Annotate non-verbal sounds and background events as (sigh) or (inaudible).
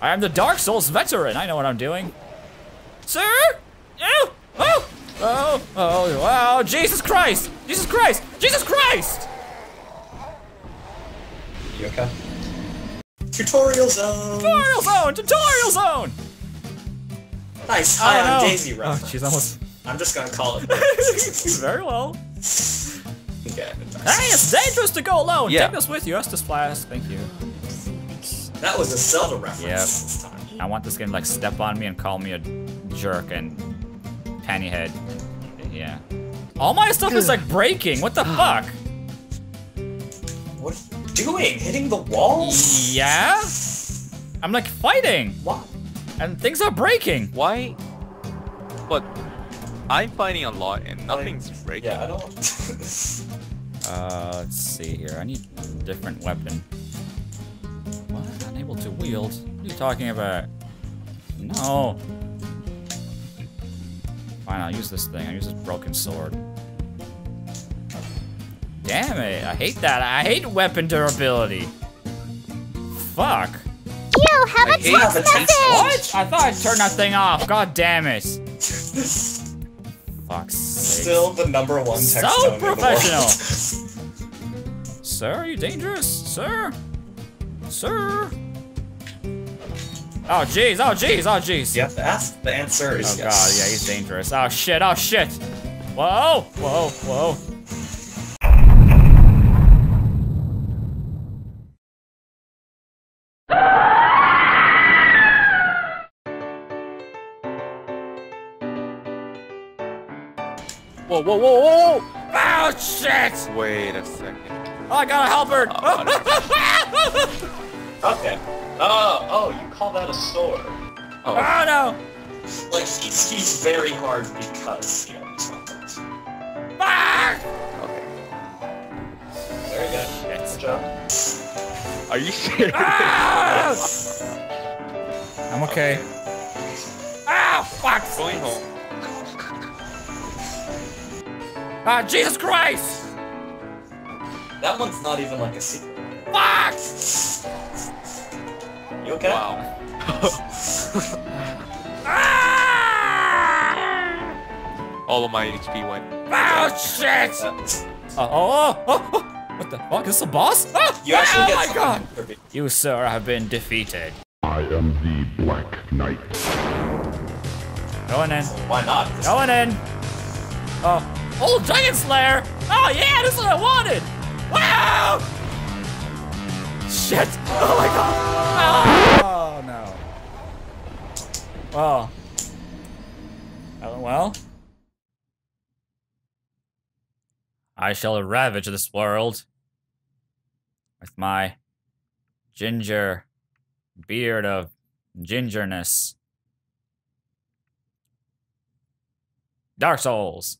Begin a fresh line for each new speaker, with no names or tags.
I am the Dark Souls veteran. I know what I'm doing. Sir? Oh, oh, oh, oh, wow, Jesus Christ! Jesus Christ! Jesus Christ!
You okay? Tutorial zone!
Tutorial zone! Tutorial zone!
Nice, hi, I'm
no.
Daisy
Oh, she's almost.
I'm just gonna call it. (laughs)
Very well.
okay,
Hey, it's dangerous to go alone.
Yeah.
Take this with you. Estus Flask. Thank you.
That was a Zelda reference
Yep. I want this game to like step on me and call me a jerk and panty head. Yeah. All my stuff is like breaking. What the (sighs) fuck?
What are you doing? Hitting the walls?
Yeah? I'm like fighting
What?
and things are breaking.
Why? But I'm fighting a lot and nothing's breaking.
Yeah, I don't. (laughs)
Uh, let's see here. I need a different weapon. What? Unable to wield? What are you talking about? No. Fine, I'll use this thing. I'll use this broken sword. Damn it. I hate that. I hate weapon durability. Fuck.
You have
I
a text
a text
message!
What? I thought I turned that thing off. God damn it. Fuck's sake.
Still the number one text
So
tone in the world.
professional. (laughs) Sir, are you dangerous? Sir? Sir? Oh, jeez. Oh, jeez. Oh, jeez.
you have ask. The answer is
Oh, God. Yeah, he's dangerous. Oh, shit. Oh, shit. Whoa. Whoa. Whoa.
Whoa, whoa, whoa, whoa!
Oh, shit.
Wait a second.
Oh, I got a halberd.
Okay. Oh, oh, you call that a sword?
Oh,
Oh, no.
Like he's, he's very hard because you know he's not that.
Fuck.
okay.
Very good.
Shit.
Good job.
Are you (laughs) serious?
Ah! I'm okay. Ah, fuck.
Going home.
Ah, Jesus Christ.
That one's not even like a secret.
Fuck.
You okay?
Wow.
Ah! (laughs)
All of my HP went.
Oh, shit.
That-
Oh, oh, oh, oh, what the fuck? Is this a boss? Oh,
you actually
oh my god.
for
You, sir, have been defeated.
I am the Black Knight.
Going in.
Why not?
Going in. Oh, old Dragon Slayer. Oh, yeah, this is what I wanted. Wow. Shit. Oh, my god. Went well. I shall ravage this world with my ginger beard of gingerness. Dark Souls.